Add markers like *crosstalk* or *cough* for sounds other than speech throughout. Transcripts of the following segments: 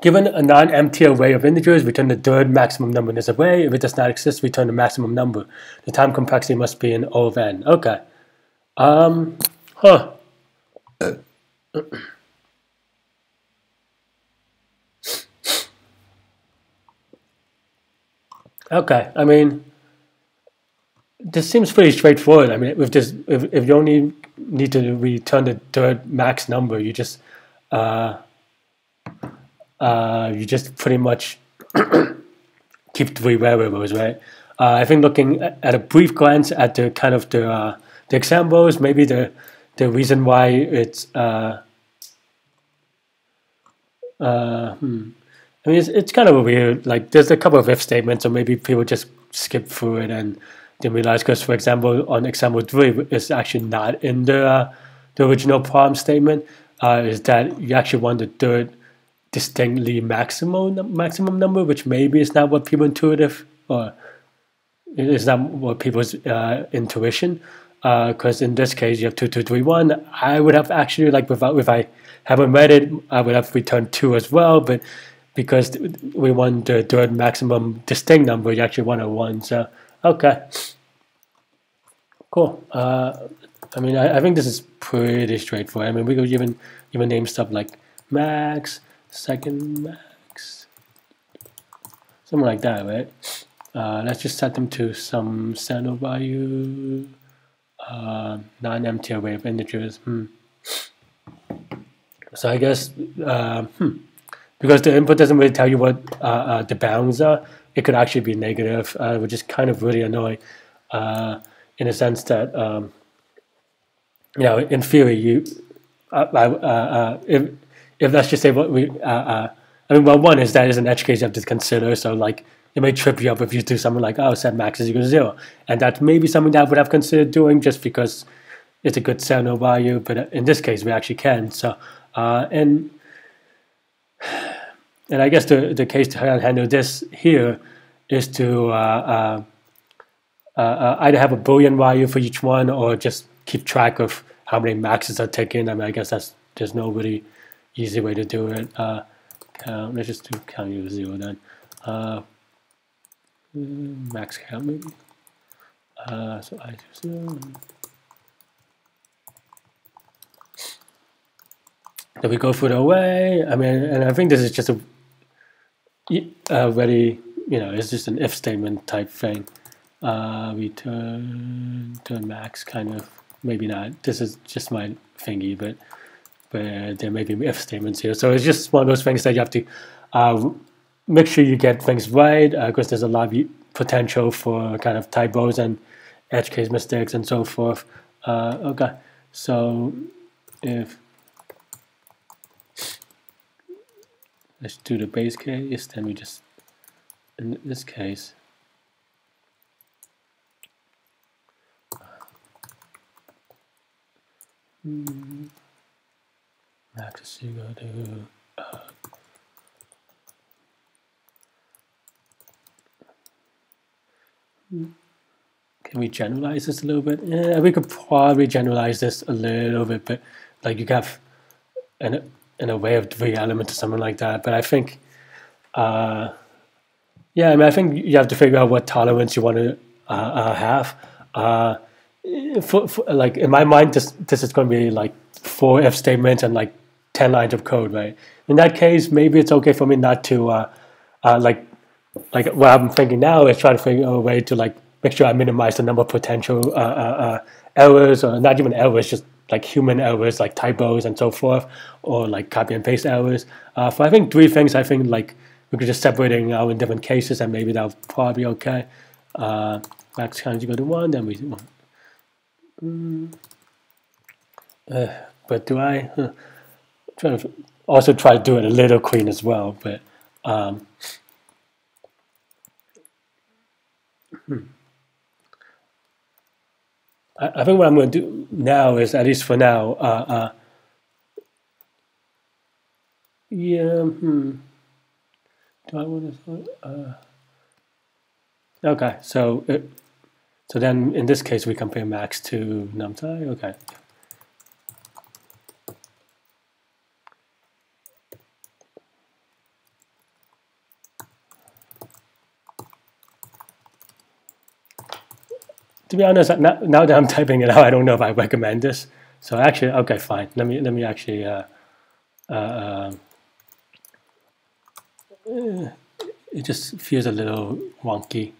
Given a non-empty array of integers, return the third maximum number in this array. If it does not exist, return the maximum number. The time complexity must be in O of n. Okay. Um, huh. Okay, I mean, this seems pretty straightforward. I mean, with this, if, if you only need to return the third max number, you just uh, uh, you just pretty much *clears throat* keep three variables, right? Uh, I think looking at a brief glance at the kind of the uh, the examples, maybe the the reason why it's uh, uh, hmm. I mean, it's, it's kind of weird. Like, there's a couple of if statements, or maybe people just skip through it and didn't realize. Because, for example, on example three, it's actually not in the uh, the original problem statement. Is that you actually want the third distinctly maximum maximum number, which maybe is not what people intuitive or is not what people's uh, intuition. Because uh, in this case, you have two, two, three, one. I would have actually like without if I haven't read it, I would have returned two as well. But because we want the third maximum distinct number, you actually want a one. So, okay. Cool. Uh, I mean, I, I, think this is pretty straightforward. I mean, we could even even name stuff like max, second max, something like that, right? Uh, let's just set them to some standard value, uh, non-empty array of integers. Hmm. So I guess, uh, hmm because the input doesn't really tell you what uh, uh, the bounds are, it could actually be negative, uh, which is kind of really annoying in a sense that, um, you know, in theory, you, uh, if, if let's just say what we, I mean, well, one is that is an edge case you have to consider. So, like, it may trip you up if you do something like, oh, set max is equal to zero. And that may be something that I would have considered doing just because it's a good set no value. But in this case, we actually can. So, and and I guess the, the case to handle this here is to uh, uh, uh, either have a Boolean value for each one or just keep track of how many maxes are taken. I mean, I guess that's there's no really easy way to do it. Uh, count, let's just do count equals zero then. Uh, max count maybe. Uh, so I do zero. Then we go through the way. I mean, and I think this is just a a very you know it's just an if statement type thing. Uh, return to max kind of maybe not. This is just my thingy, but but there may be if statements here. So it's just one of those things that you have to uh, make sure you get things right because uh, there's a lot of potential for kind of typos and edge case mistakes and so forth. Uh, okay, so if let's do the base case, then we just, in this case, to uh, can we generalize this a little bit? Yeah, we could probably generalize this a little bit, but like you have an in a way of three element or something like that. But I think, uh, yeah, I mean, I think you have to figure out what tolerance you want to uh, uh, have. Uh, for, for, like in my mind, this this is going to be like four if statements and like ten lines of code, right? In that case, maybe it's okay for me not to uh, uh, like like what I'm thinking now is trying to figure out a way to like make sure I minimize the number of potential errors or not even errors, just like human errors, like typos and so forth, or like copy and paste errors. Uh, for I think three things, I think like we could just separating out in different cases, and maybe that'll probably be okay. Uh, max go to one, then we. Mm, uh, but do I huh, also try to do it a little clean as well? But um, hmm. I, think what I'm going to do now is, at least for now, uh, uh, yeah, hmm. Do I want to? Uh, okay, so it, so then in this case we compare max to numTie. Okay. To be honest, now, now that I'm *laughs* typing it out, I don't know if I recommend this. So actually, okay, fine. Let me let me actually. Uh, uh, uh, it just feels a little wonky.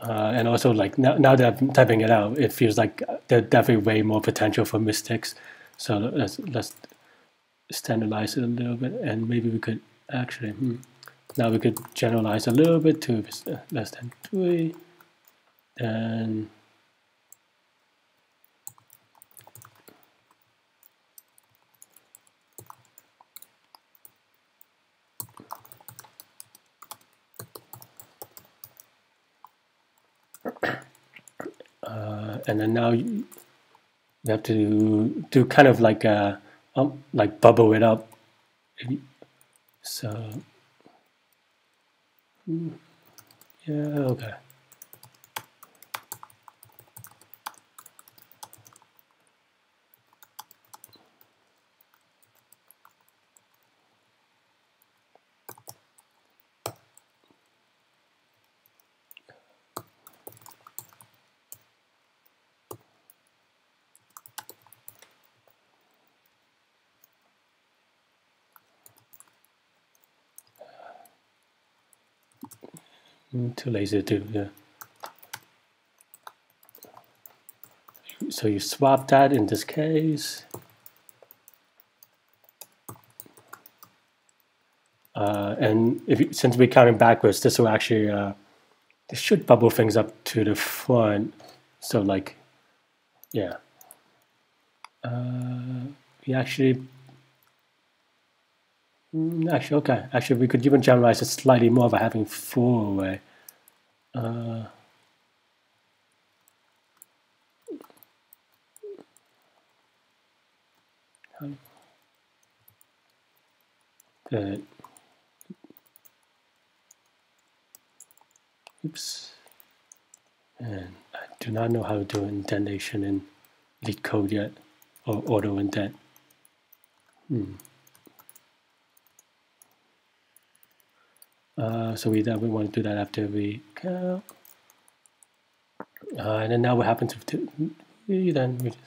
Uh, and also, like now, now that I'm typing it out, it feels like there's definitely way more potential for mistakes. So let's let's standardize it a little bit, and maybe we could actually. Hmm, now we could generalize a little bit to less than three, and *coughs* uh, and then now you, have to do kind of like a um, like bubble it up. So yeah, okay. Too lazy to do, yeah. So you swap that in this case. Uh, and if you, since we're counting backwards, this will actually, uh, this should bubble things up to the front. So like, yeah. Uh, we actually, mm, actually, okay. Actually, we could even generalize it slightly more by having four away. Uh, good. Oops. And I do not know how to do indentation in LeetCode yet, or auto indent. Hmm. Uh, so we that we want to do that after we count. Uh, and then now what happens if we then we just,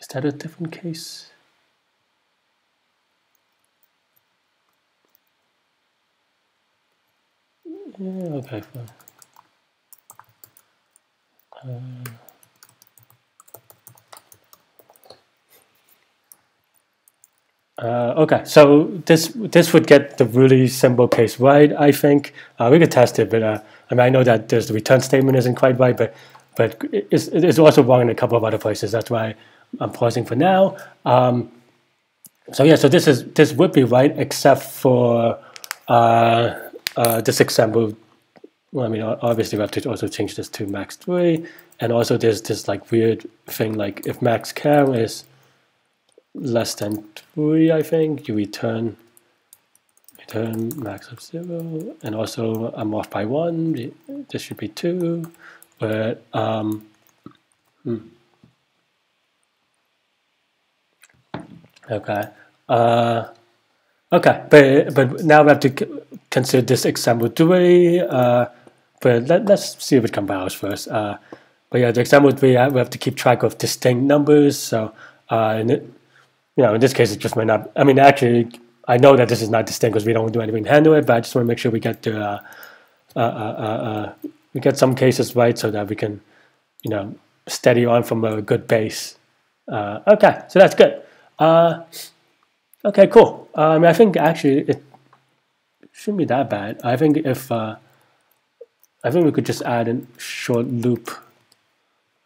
is that a different case? Yeah, okay, fine. Uh, Uh, okay, so this this would get the really simple case right. I think uh, we could test it, but uh, I mean I know that there's the return statement isn't quite right, but but it's, it's also wrong in a couple of other places. That's why I'm pausing for now. Um, so yeah, so this is this would be right except for uh, uh, this example. Well, I mean, obviously we have to also change this to max three, and also there's this like weird thing like if max count is less than 3, I think, you return return max of 0. And also I'm off by 1, this should be 2. But, um, hmm. okay. Uh, okay, but, but now we have to consider this example 3. Uh, but let, let's see if it compiles first. Uh, but yeah, the example 3, we have to keep track of distinct numbers. So uh, in it, you know, in this case, it just might not. I mean, actually, I know that this is not distinct because we don't do anything to handle it, but I just want to make sure we get to uh, uh, uh, we get some cases right so that we can, you know, steady on from a good base. okay, so that's good. okay, cool. I mean, I think actually it shouldn't be that bad. I think if I think we could just add a short loop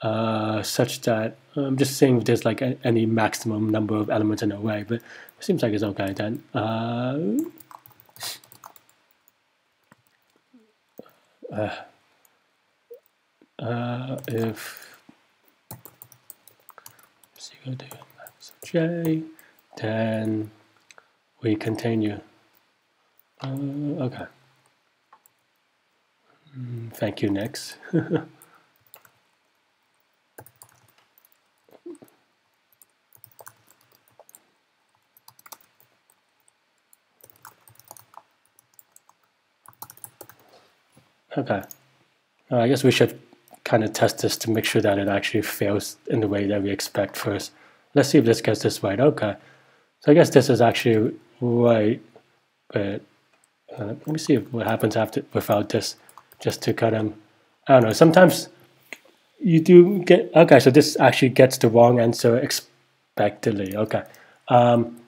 uh, such that I'm just seeing if there's like a, any maximum number of elements in array, but it seems like it's okay then. Uh, uh, uh, if zero to max of j, then we continue. Uh, okay. Mm, thank you, next. *laughs* Okay. I guess we should kind of test this to make sure that it actually fails in the way that we expect first. Let's see if this gets this right. Okay. So I guess this is actually right, but uh, let me see what happens after without this, just to kind of, I don't know, sometimes you do get, okay, so this actually gets the wrong answer expectedly, okay. Um,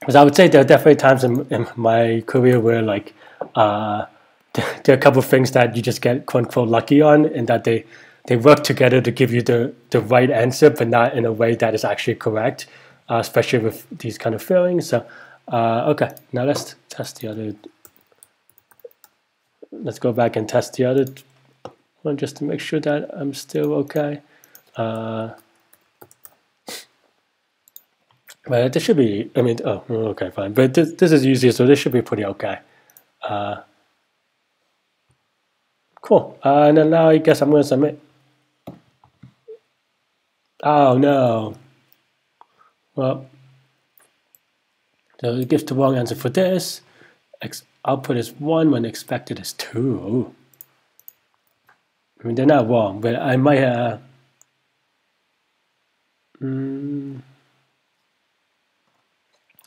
because I would say there are definitely times in, in my career where like, uh, there are a couple of things that you just get quote unquote lucky on and that they they work together to give you the the right answer but not in a way that is actually correct uh, especially with these kind of failings so uh, okay. Now let's test the other let's go back and test the other one just to make sure that I'm still okay. Uh, but this should be I mean oh okay fine. But this, this is easier so this should be pretty okay. Uh, Cool. Uh, and then now I guess I'm going to submit. Oh, no. Well, so it gives the wrong answer for this. Output is 1 when expected is 2. I mean, they're not wrong, but I might have... Mm,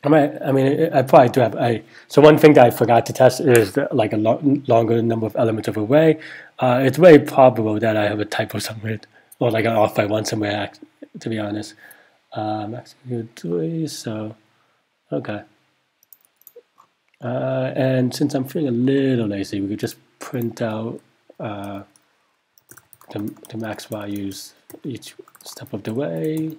I mean, I mean, I probably do have. I so one thing that I forgot to test is the, like a lo longer number of elements of array. Uh, it's very probable that I have a typo somewhere, or like an off by one somewhere. To be honest, um, three. So, okay. Uh, and since I'm feeling a little lazy, we could just print out uh, the, the max values each step of the way.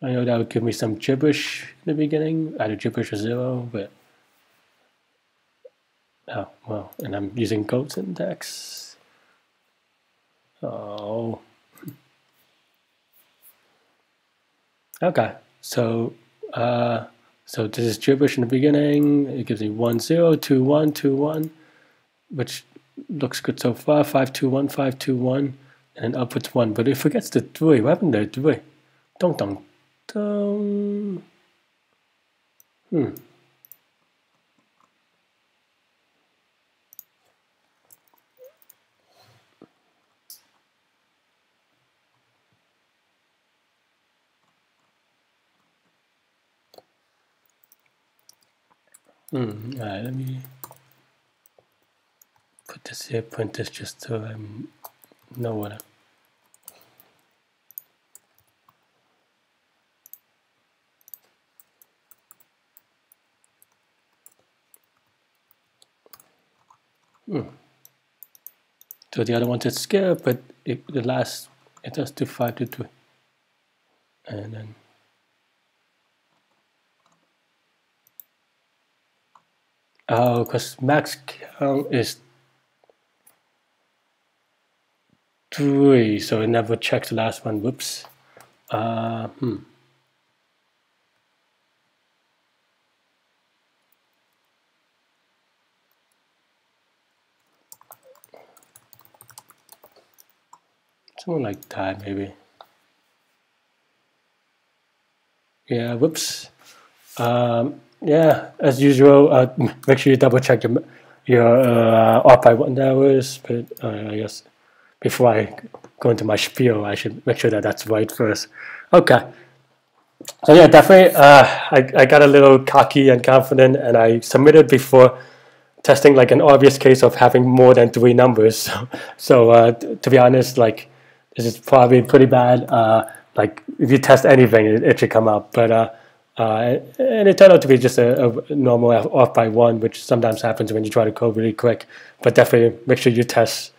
I know that would give me some gibberish in the beginning, either gibberish or zero, but oh well, and I'm using goat syntax. Oh, okay. So uh, so this is gibberish in the beginning. It gives me one zero two one two one, which looks good so far. Five two one five two one, and then outputs one. But it forgets the three. What happened there? Three. Dong dong um, hmm. Hmm, all right, let me put this here, print this just so I know what I'm Hmm. So the other one is skip, but it, the last it does to five to two, and then oh, because max count is three, so it never checks the last one. Whoops. Uh, hmm. Something like that, maybe. Yeah, whoops. Um, yeah, as usual, uh, *laughs* make sure you double check your, your uh, off by one hours, but uh, I guess before I go into my spiel, I should make sure that that's right first. Okay. So yeah, definitely, uh, I, I got a little cocky and confident, and I submitted before testing like an obvious case of having more than three numbers. So, *laughs* so uh, to be honest, like is probably pretty bad. Uh, like if you test anything, it, it should come up. But uh, uh, and it turned out to be just a, a, normal off by one, which sometimes happens when you try to code really quick. But definitely make sure you test